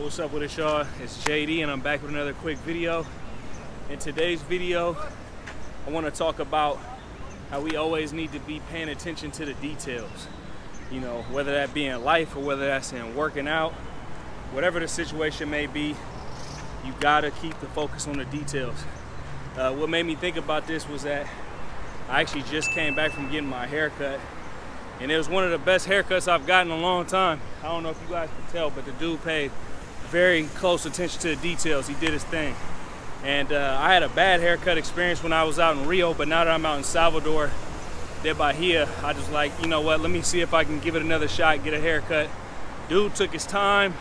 What's up with it, y'all? It's JD, and I'm back with another quick video. In today's video, I want to talk about how we always need to be paying attention to the details. You know, whether that be in life or whether that's in working out, whatever the situation may be, you gotta keep the focus on the details. Uh, what made me think about this was that I actually just came back from getting my hair cut, and it was one of the best haircuts I've gotten in a long time. I don't know if you guys can tell, but the dude paid very close attention to the details. He did his thing. And uh, I had a bad haircut experience when I was out in Rio, but now that I'm out in Salvador de Bahia, I just like, you know what, let me see if I can give it another shot, get a haircut. Dude took his time,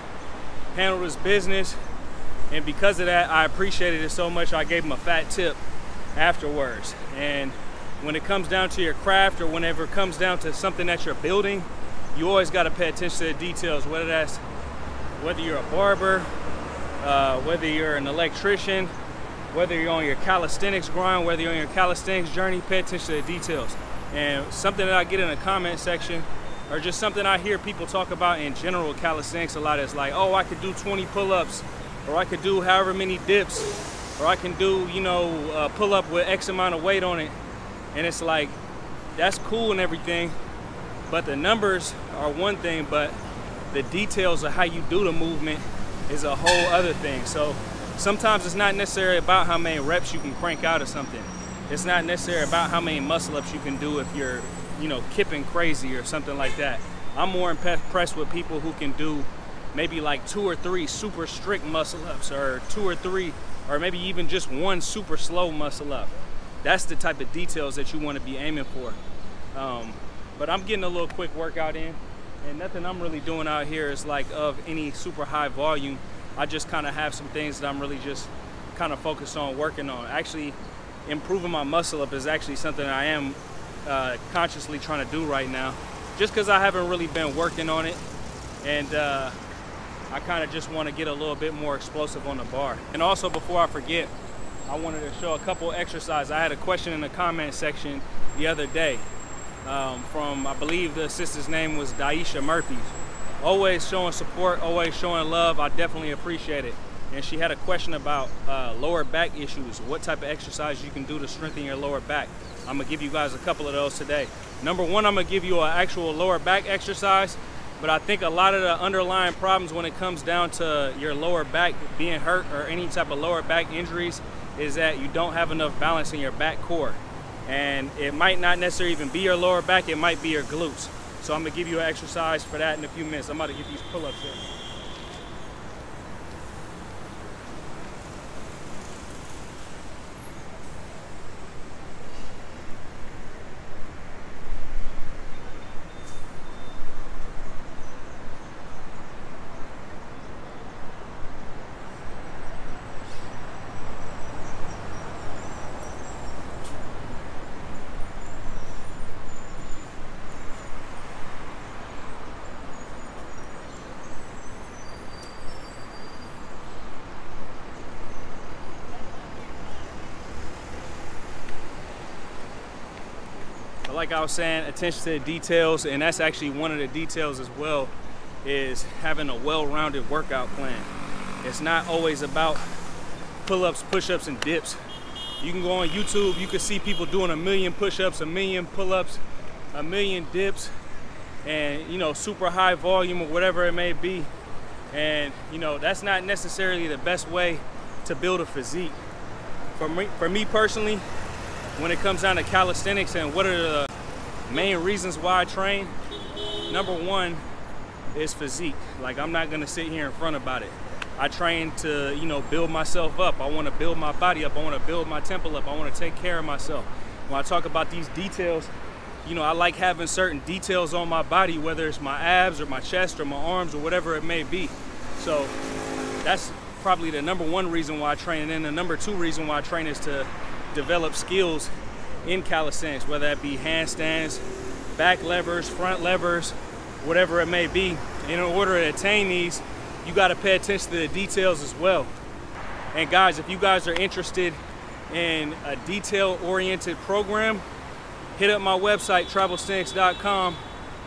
handled his business, and because of that, I appreciated it so much, I gave him a fat tip afterwards. And when it comes down to your craft or whenever it comes down to something that you're building, you always got to pay attention to the details, whether that's whether you're a barber, uh, whether you're an electrician, whether you're on your calisthenics grind, whether you're on your calisthenics journey, pay attention to the details. And something that I get in the comment section, or just something I hear people talk about in general calisthenics a lot is like, oh, I could do 20 pull-ups, or I could do however many dips, or I can do, you know, uh, pull up with X amount of weight on it. And it's like, that's cool and everything, but the numbers are one thing, but the details of how you do the movement is a whole other thing. So sometimes it's not necessarily about how many reps you can crank out or something. It's not necessarily about how many muscle ups you can do if you're, you know, kipping crazy or something like that. I'm more impressed with people who can do maybe like two or three super strict muscle ups or two or three or maybe even just one super slow muscle up. That's the type of details that you want to be aiming for. Um, but I'm getting a little quick workout in and nothing I'm really doing out here is like of any super high volume. I just kind of have some things that I'm really just kind of focused on working on. Actually, improving my muscle up is actually something I am uh, consciously trying to do right now, just because I haven't really been working on it, and uh, I kind of just want to get a little bit more explosive on the bar. And also, before I forget, I wanted to show a couple exercises. I had a question in the comment section the other day um, from, I believe the sister's name was Daisha Murphy. Always showing support, always showing love. I definitely appreciate it. And she had a question about uh, lower back issues, what type of exercise you can do to strengthen your lower back. I'm gonna give you guys a couple of those today. Number one, I'm gonna give you an actual lower back exercise, but I think a lot of the underlying problems when it comes down to your lower back being hurt or any type of lower back injuries is that you don't have enough balance in your back core and it might not necessarily even be your lower back, it might be your glutes. So I'm gonna give you an exercise for that in a few minutes. I'm about to get these pull-ups in. Like I was saying, attention to the details, and that's actually one of the details as well, is having a well-rounded workout plan. It's not always about pull-ups, push-ups, and dips. You can go on YouTube, you can see people doing a million push-ups, a million pull-ups, a million dips, and you know, super high volume or whatever it may be. And you know, that's not necessarily the best way to build a physique. For me, for me personally, when it comes down to calisthenics and what are the main reasons why I train, number one is physique. Like I'm not gonna sit here in front about it. I train to, you know, build myself up. I wanna build my body up. I wanna build my temple up. I wanna take care of myself. When I talk about these details, you know, I like having certain details on my body, whether it's my abs or my chest or my arms or whatever it may be. So that's probably the number one reason why I train. And then the number two reason why I train is to develop skills in calisthenics, whether that be handstands, back levers, front levers, whatever it may be. In order to attain these, you got to pay attention to the details as well. And guys, if you guys are interested in a detail-oriented program, hit up my website, travelsthenix.com,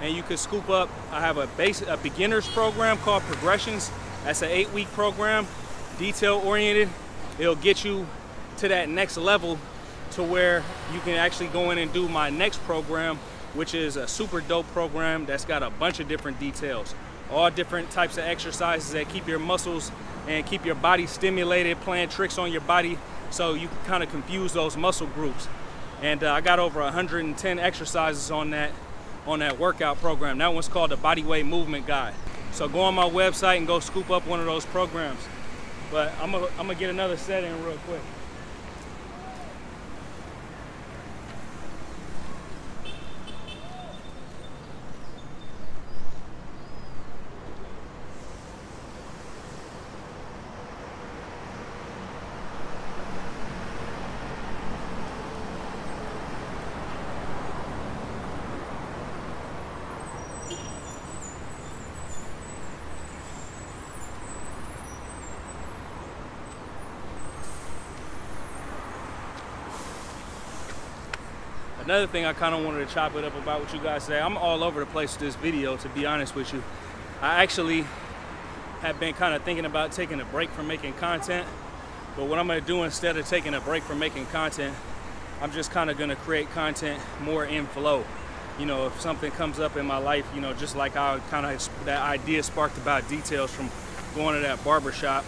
and you can scoop up. I have a basic, a beginner's program called Progressions, That's an eight week program, detail oriented. It'll get you to that next level to where you can actually go in and do my next program, which is a super dope program that's got a bunch of different details. All different types of exercises that keep your muscles and keep your body stimulated, playing tricks on your body so you can kind of confuse those muscle groups. And uh, I got over 110 exercises on that on that workout program. That one's called the Body Weight Movement Guide. So go on my website and go scoop up one of those programs. But I'm gonna, I'm gonna get another set in real quick. Another thing I kind of wanted to chop it up about what you guys say. I'm all over the place with this video, to be honest with you. I actually have been kind of thinking about taking a break from making content. But what I'm to do instead of taking a break from making content, I'm just kind of to create content more in flow. You know, if something comes up in my life, you know, just like I kind of that idea sparked about details from going to that barber shop.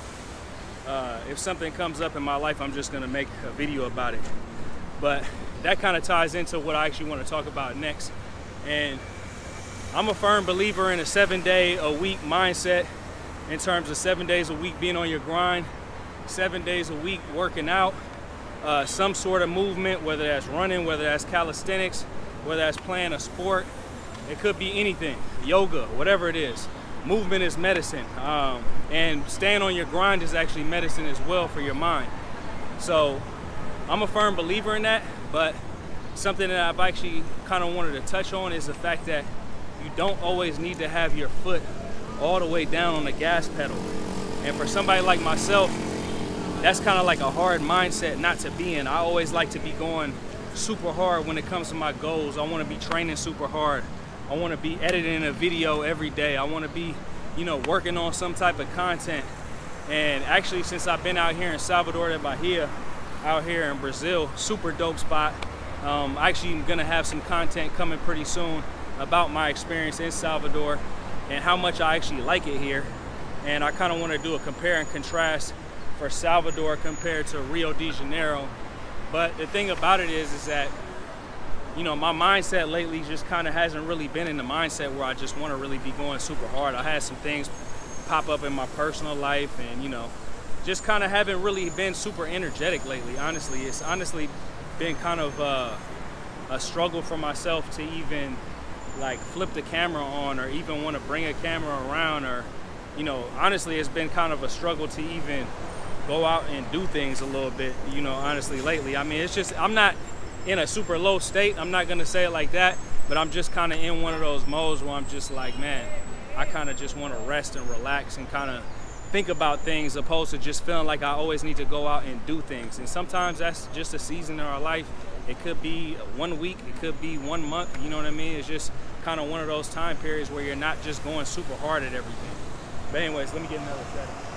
Uh, if something comes up in my life, I'm just to make a video about it. But that kind of ties into what I actually want to talk about next. And I'm a firm believer in a seven day a week mindset in terms of seven days a week being on your grind, seven days a week working out, uh, some sort of movement, whether that's running, whether that's calisthenics, whether that's playing a sport. It could be anything, yoga, whatever it is. Movement is medicine. Um, and staying on your grind is actually medicine as well for your mind. So I'm a firm believer in that. But something that I've actually kind of wanted to touch on is the fact that you don't always need to have your foot all the way down on the gas pedal. And for somebody like myself, that's kind of like a hard mindset not to be in. I always like to be going super hard when it comes to my goals. I want to be training super hard. I want to be editing a video every day. I want to be, you know, working on some type of content. And actually, since I've been out here in Salvador de Bahia, out here in Brazil. Super dope spot. Um, actually gonna have some content coming pretty soon about my experience in Salvador and how much I actually like it here. And I kind of want to do a compare and contrast for Salvador compared to Rio de Janeiro. But the thing about it is, is that, you know, my mindset lately just kind of hasn't really been in the mindset where I just want to really be going super hard. I had some things pop up in my personal life and, you know, just kind of haven't really been super energetic lately. Honestly, it's honestly been kind of uh, a struggle for myself to even like flip the camera on or even want to bring a camera around or you know honestly it's been kind of a struggle to even go out and do things a little bit you know honestly lately i mean it's just i'm not in a super low state i'm not to say it like that but i'm just kind of in one of those modes where i'm just like man i kind of just want to rest and relax and kind of think about things opposed to just feeling like I always need to go out and do things. And sometimes that's just a season in our life. It could be one week, it could be one month, you know what I mean? It's just kind of one of those time periods where you're not just going super hard at everything. But anyways, let me get another set.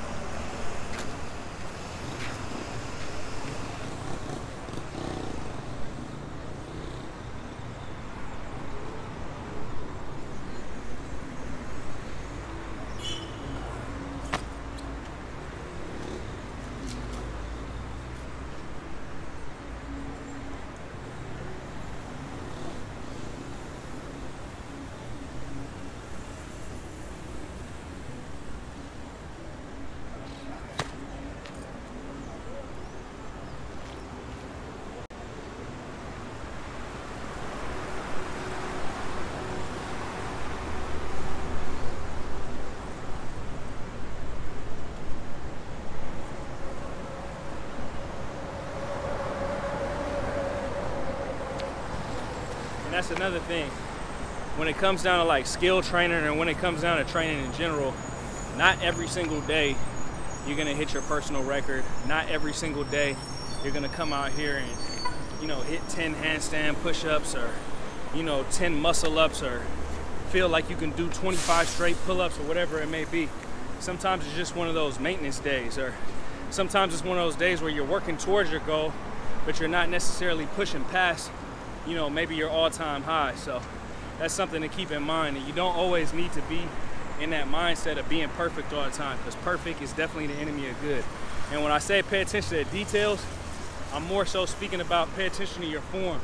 That's another thing. When it comes down to like skill training and when it comes down to training in general, not every single day you're gonna hit your personal record. Not every single day you're gonna come out here and you know hit 10 handstand push-ups or you know 10 muscle ups or feel like you can do 25 straight pull-ups or whatever it may be. Sometimes it's just one of those maintenance days, or sometimes it's one of those days where you're working towards your goal, but you're not necessarily pushing past, you know, maybe your all-time high. So that's something to keep in mind. And you don't always need to be in that mindset of being perfect all the time, because perfect is definitely the enemy of good. And when I say pay attention to the details, I'm more so speaking about pay attention to your form.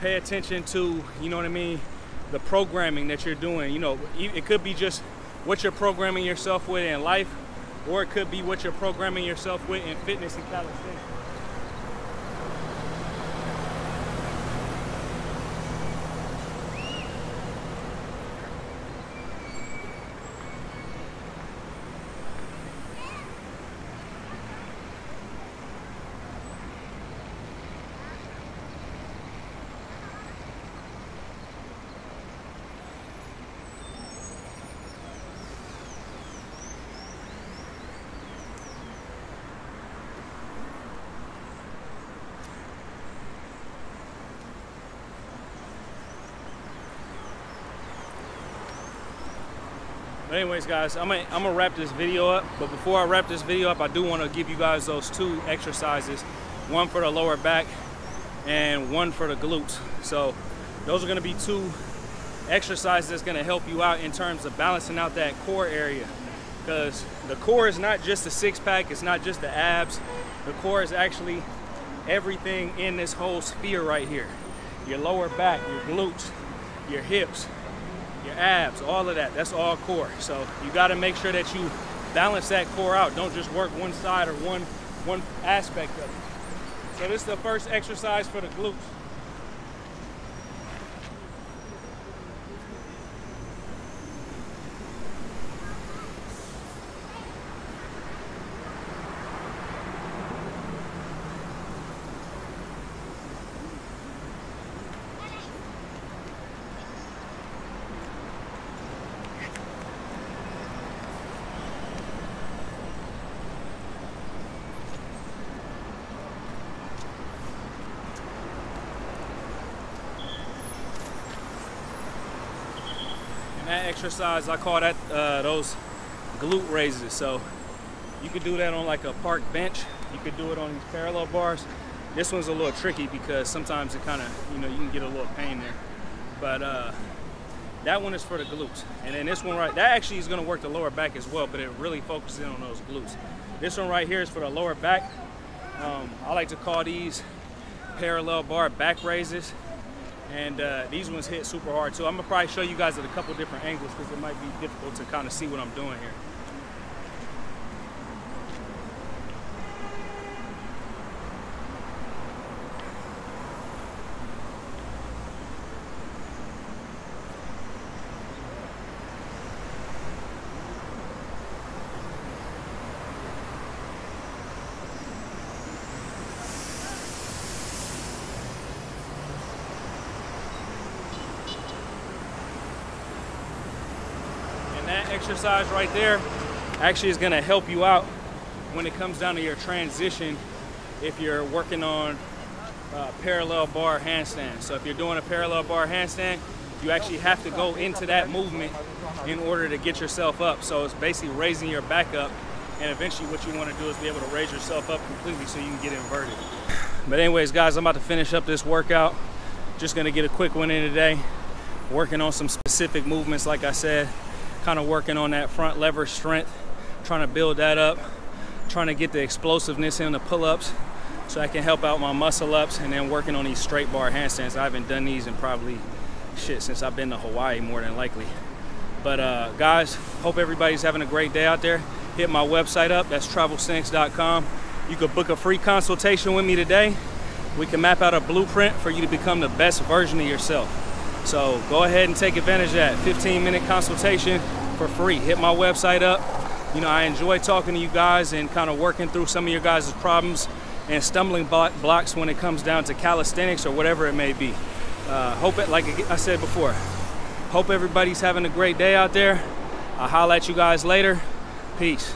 Pay attention to, you know what I mean, the programming that you're doing. You know, it could be just what you're programming yourself with in life, or it could be what you're programming yourself with in fitness and calisthenics. But anyways, guys, I'm gonna, I'm gonna wrap this video up. But before I wrap this video up, I do want to give you guys those two exercises, one for the lower back and one for the glutes. So those are gonna be two exercises that's gonna help you out in terms of balancing out that core area. Because the core is not just the six pack, it's not just the abs. The core is actually everything in this whole sphere right here. Your lower back, your glutes, your hips, abs, all of that. That's all core. So you got to make sure that you balance that core out. Don't just work one side or one one aspect of it. So this is the first exercise for the glutes. That exercise, I call that uh, those glute raises. So you could do that on like a park bench. You could do it on these parallel bars. This one's a little tricky because sometimes it kind of, you know, you can get a little pain there. But uh, that one is for the glutes. And then this one right, that actually is gonna work the lower back as well, but it really focuses in on those glutes. This one right here is for the lower back. Um, I like to call these parallel bar back raises and uh, these ones hit super hard too. I'm gonna probably show you guys at a couple different angles because it might be difficult to kind of see what I'm doing here. that exercise right there actually is gonna help you out when it comes down to your transition if you're working on uh, parallel bar handstand. So if you're doing a parallel bar handstand, you actually have to go into that movement in order to get yourself up. So it's basically raising your back up and eventually what you wanna do is be able to raise yourself up completely so you can get inverted. But anyways, guys, I'm about to finish up this workout. Just gonna get a quick one in today. Working on some specific movements, like I said kind of working on that front lever strength, trying to build that up, trying to get the explosiveness in the pull-ups so I can help out my muscle ups and then working on these straight bar handstands. I haven't done these in probably shit since I've been to Hawaii more than likely. But uh, guys, hope everybody's having a great day out there. Hit my website up, that's travelsthenix.com. You could book a free consultation with me today. We can map out a blueprint for you to become the best version of yourself. So go ahead and take advantage of that 15 minute consultation for free. Hit my website up. You know, I enjoy talking to you guys and kind of working through some of your guys' problems and stumbling blocks when it comes down to calisthenics or whatever it may be. Uh, hope it, like I said before, hope everybody's having a great day out there. I'll holler at you guys later. Peace.